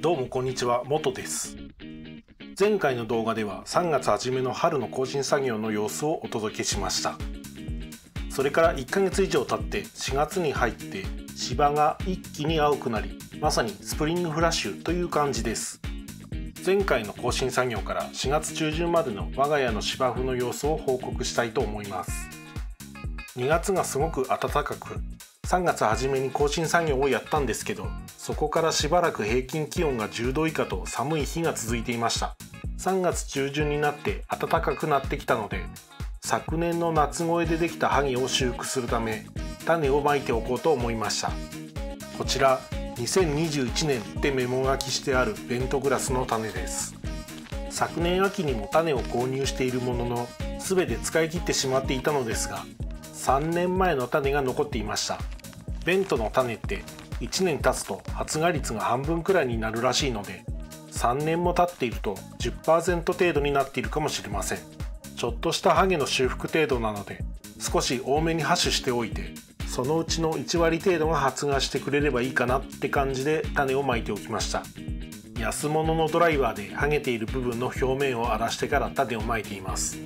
どうもこんにちは、元です。前回の動画では3月初めの春の更新作業の様子をお届けしました。それから1ヶ月以上経って4月に入って芝が一気に青くなり、まさにスプリングフラッシュという感じです。前回の更新作業から4月中旬までの我が家の芝生の様子を報告したいと思います。2月がすごく暖かく3月初めに更新作業をやったんですけどそこからしばらく平均気温が10度以下と寒い日が続いていました。3月中旬になって暖かくなってきたので昨年の夏越えでできたハゲを修復するため種をまいておこうと思いました。こちら2021年ってメモ書きしてあるベントグラスの種です。昨年秋にも種を購入しているものの全て使い切ってしまっていたのですが3年前の種が残っていました。ベントの種って1年経つと発芽率が半分くらいになるらしいので3年も経っていると10%程度になっているかもしれません。ちょっとしたハゲの修復程度なので少し多めにハッシュしておいてそのうちの1割程度が発芽してくれればいいかなって感じで種をまいておきました。安物のドライバーでハゲている部分の表面を荒らしてから種をまいています。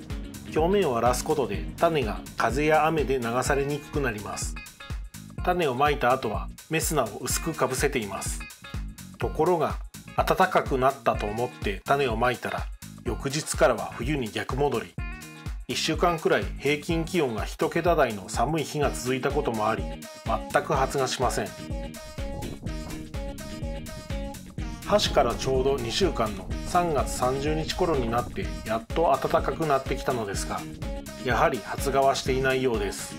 表面を荒らすことで種が風や雨で流されにくくなります。種をまいた後はメスナを薄くかぶせています。ところが暖かくなったと思って種をまいたら翌日からは冬に逆戻り。1週間くらい平均気温が1桁台の寒い日が続いたこともあり全く発芽しません。箸からちょうど2週間の3月30日頃になってやっと暖かくなってきたのですがやはり発芽はしていないようです。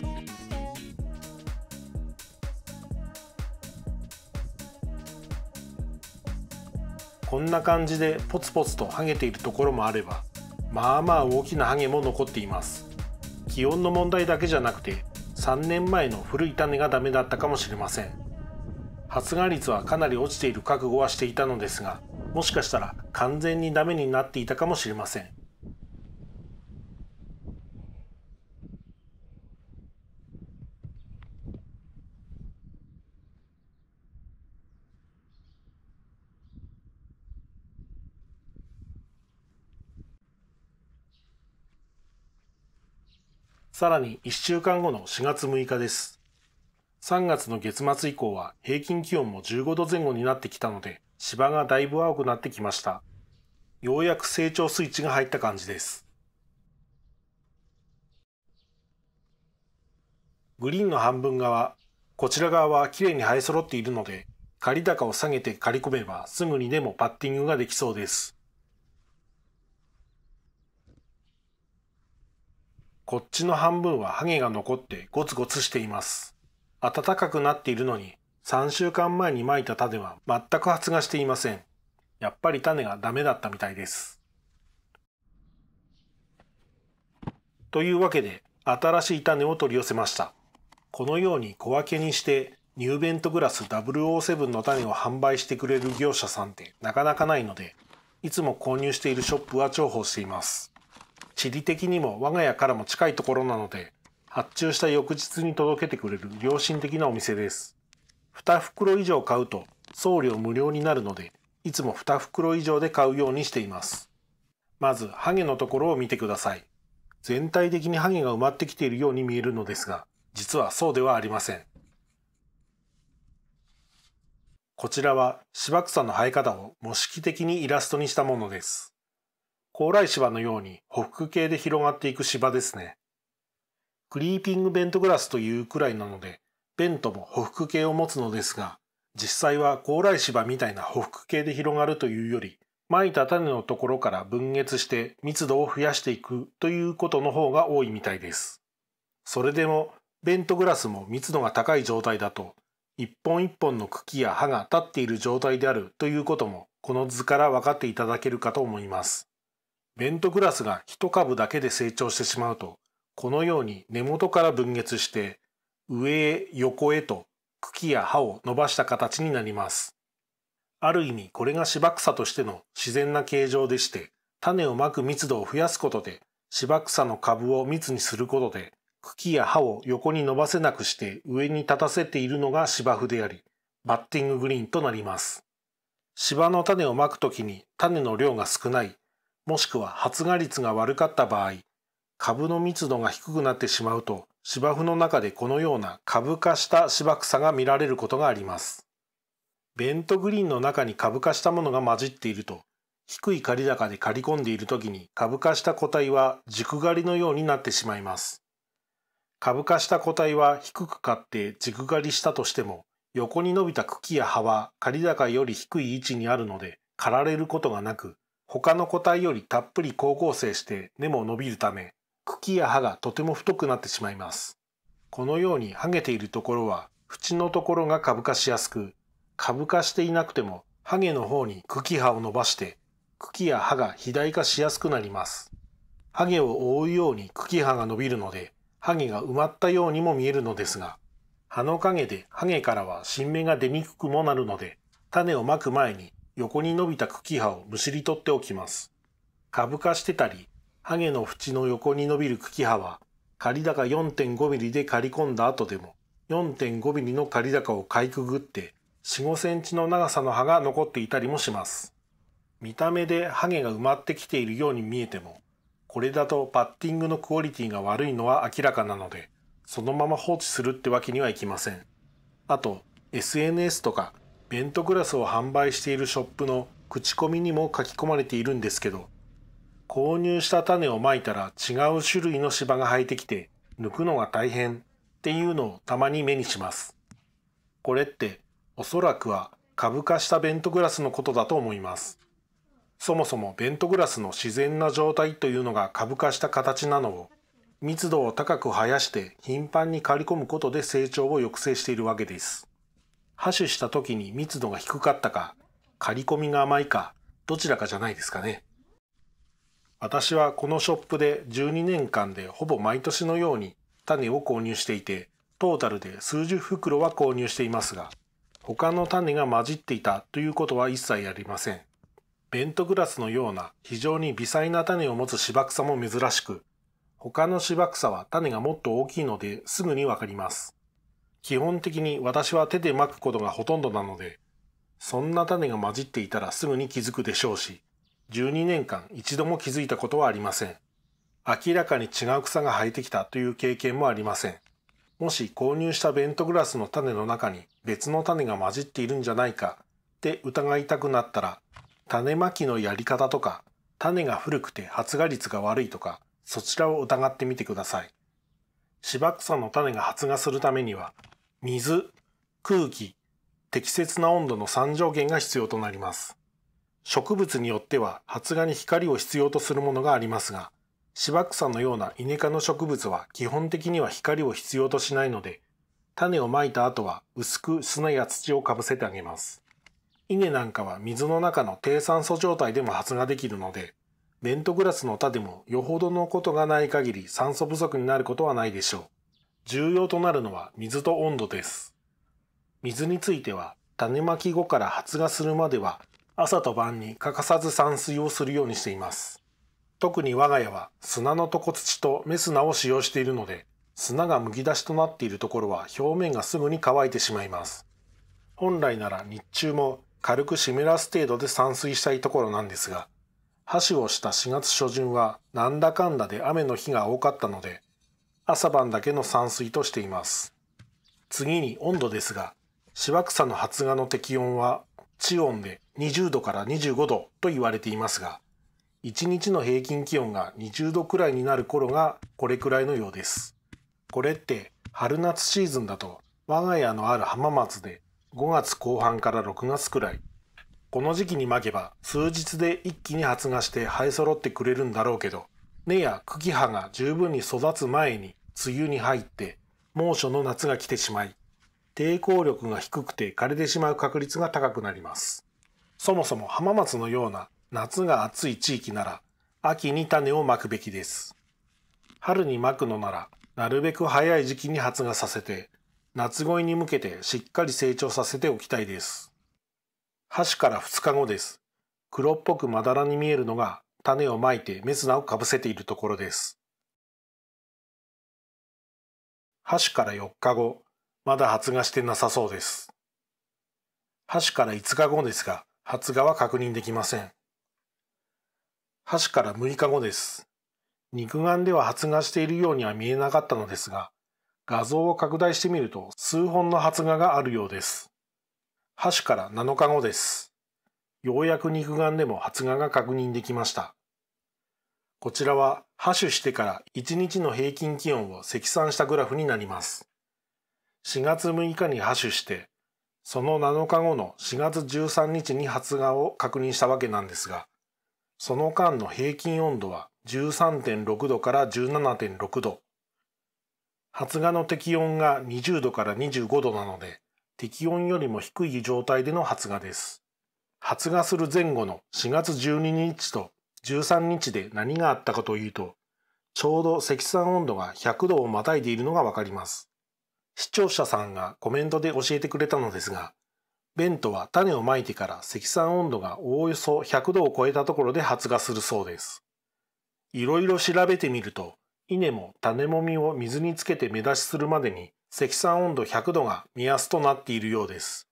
こんな感じでポツポツとハゲているところもあればまあまあ大きなハゲも残っています。気温の問題だけじゃなくて3年前の古い種がダメだったかもしれません。発芽率はかなり落ちている覚悟はしていたのですがもしかしたら完全にダメになっていたかもしれません。さらに1週間後の4月6日です。3月の月末以降は平均気温も15度前後になってきたので芝がだいぶ青くなってきました。ようやく成長スイッチが入った感じです。グリーンの半分側、こちら側はきれいに生え揃っているので刈り高を下げて刈り込めばすぐにでもパッティングができそうです。こっちの半分はハゲが残ってゴツゴツしています。暖かくなっているのに3週間前にまいた種は全く発芽していません。やっぱり種がダメだったみたいです。というわけで新しい種を取り寄せました。このように小分けにしてニューベントグラス007の種を販売してくれる業者さんってなかなかないので、いつも購入しているショップは重宝しています。地理的にも我が家からも近いところなので発注した翌日に届けてくれる良心的なお店です。2袋以上買うと送料無料になるのでいつも2袋以上で買うようにしています。まずハゲのところを見てください。全体的にハゲが埋まってきているように見えるのですが実はそうではありません。こちらは芝草の生え方を模式的にイラストにしたものです。高麗芝のように匍匐形で広がっていく芝ですね。クリーピングベントグラスというくらいなので、ベントも匍匐形を持つのですが、実際は高麗芝みたいな匍匐形で広がるというより、まいた種のところから分裂して密度を増やしていくということの方が多いみたいです。それでも、ベントグラスも密度が高い状態だと、一本一本の茎や葉が立っている状態であるということも、この図から分かっていただけるかと思います。ベントグラスが一株だけで成長してしまうと、このように根元から分裂して、上へ横へと茎や葉を伸ばした形になります。ある意味これが芝草としての自然な形状でして、種をまく密度を増やすことで、芝草の株を密にすることで、茎や葉を横に伸ばせなくして上に立たせているのが芝生であり、バッティンググリーンとなります。芝の種をまくときに種の量が少ない、もしくは発芽率が悪かった場合、株の密度が低くなってしまうと芝生の中でこのような株化した芝草が見られることがあります。ベントグリーンの中に株化したものが混じっていると低い刈高で刈り込んでいる時に株化した個体は軸刈りのようになってしまいます。株化した個体は低く刈って軸刈りしたとしても横に伸びた茎や葉は刈高より低い位置にあるので刈られることがなく他の個体よりたっぷり光合成して根も伸びるため茎や葉がとても太くなってしまいます。このように剥げているところは縁のところが株化しやすく株化していなくてもハゲの方に茎葉を伸ばして茎や葉が肥大化しやすくなります。ハゲを覆うように茎葉が伸びるので、ハゲが埋まったようにも見えるのですが、葉の陰でハゲからは新芽が出にくくもなるので、種をまく前に横に伸びた茎葉をむしり取っておきます。株化してたり、ハゲの縁の横に伸びる茎葉は、刈高4.5ミリで刈り込んだ後でも、4.5ミリの刈高をかいくぐって、4、5センチの長さの葉が残っていたりもします。見た目でハゲが埋まってきているように見えても、これだとパッティングのクオリティが悪いのは明らかなので、そのまま放置するってわけにはいきません。あと、SNS とかベントグラスを販売しているショップの口コミにも書き込まれているんですけど、購入した種をまいたら違う種類の芝が生えてきて抜くのが大変っていうのをたまに目にします。これっておそらくは株化したベントグラスのことだと思います。そもそもベントグラスの自然な状態というのが株化した形なのを密度を高く生やして頻繁に刈り込むことで成長を抑制しているわけです。播種した時に密度が低かったか、刈り込みが甘いか、どちらかじゃないですかね。私はこのショップで12年間でほぼ毎年のように種を購入していて、トータルで数十袋は購入していますが、他の種が混じっていたということは一切ありません。ベントグラスのような非常に微細な種を持つ芝草も珍しく、他の芝草は種がもっと大きいのですぐにわかります。基本的に私は手で巻くことがほとんどなので、そんな種が混じっていたらすぐに気づくでしょうし、12年間一度も気づいたことはありません。明らかに違う草が生えてきたという経験もありません。もし購入したベントグラスの種の中に別の種が混じっているんじゃないかって疑いたくなったら種まきのやり方とか、種が古くて発芽率が悪いとか、そちらを疑ってみてください。芝草の種が発芽するためには、水、空気、適切な温度の3条件が必要となります。植物によっては発芽に光を必要とするものがありますが、芝草のようなイネ科の植物は基本的には光を必要としないので、種をまいた後は薄く砂や土をかぶせてあげます。稲なんかは水の中の低酸素状態でも発芽できるので、ベントグラスの田でもよほどのことがない限り酸素不足になることはないでしょう。重要となるのは水と温度です。水については種まき後から発芽するまでは朝と晩に欠かさず散水をするようにしています。特に我が家は砂の床土とメスナを使用しているので、砂がむき出しとなっているところは表面がすぐに乾いてしまいます。本来なら日中も軽く湿らす程度で散水したいところなんですが、箸をした4月初旬はなんだかんだで雨の日が多かったので、朝晩だけの散水としています。次に温度ですが、芝草の発芽の適温は地温で20度から25度と言われていますが、1日の平均気温が20度くらいになる頃がこれくらいのようです。これって春夏シーズンだと我が家のある浜松で5月後半から6月くらい。この時期にまけば数日で一気に発芽して生え揃ってくれるんだろうけど、根や茎葉が十分に育つ前に梅雨に入って猛暑の夏が来てしまい、抵抗力が低くて枯れてしまう確率が高くなります。そもそも浜松のような夏が暑い地域なら秋に種をまくべきです。春にまくのならなるべく早い時期に発芽させて夏越えに向けてしっかり成長させておきたいです。箸から2日後です。黒っぽくまだらに見えるのが種をまいてメスナをかぶせているところです。箸から4日後、まだ発芽してなさそうです。箸から5日後ですが、発芽は確認できません。箸から6日後です。肉眼では発芽しているようには見えなかったのですが、画像を拡大してみると数本の発芽があるようです。箸から7日後です。ようやく肉眼でも発芽が確認できました。こちらはハ種してから1日の平均気温を積算したグラフになります。4月6日にハ種して、その7日後の4月13日に発芽を確認したわけなんですが、その間の平均温度は13.6度から17.6度。発芽の適温が20度から25度なので、適温よりも低い状態での発芽です。発芽する前後の4月12日と13日で何があったかというと、ちょうど積算温度が100度をまたいでいるのがわかります。視聴者さんがコメントで教えてくれたのですが、ベントは種をまいてから積算温度がおおよそ100度を超えたところで発芽するそうです。いろいろ調べてみると、稲も種もみを水につけて目出しするまでに積算温度100度が目安となっているようです。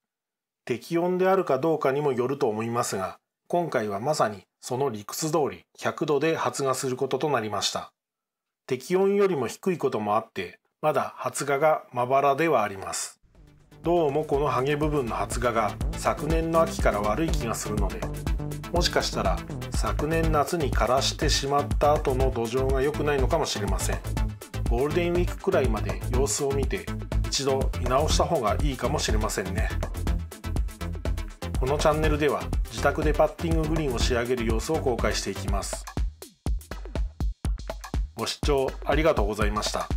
適温であるかどうかにもよると思いますが、今回はまさにその理屈通り100度で発芽することとなりました。適温よりも低いこともあって、まだ発芽がまばらではあります。どうもこのハゲ部分の発芽が昨年の秋から悪い気がするのでもしかしたら昨年夏に枯らしてしまった後の土壌が良くないのかもしれませんゴールデンウィークくらいまで様子を見て一度見直した方がいいかもしれませんねこのチャンネルでは自宅でパッティンググリーンを仕上げる様子を公開していきます。ご視聴ありがとうございました。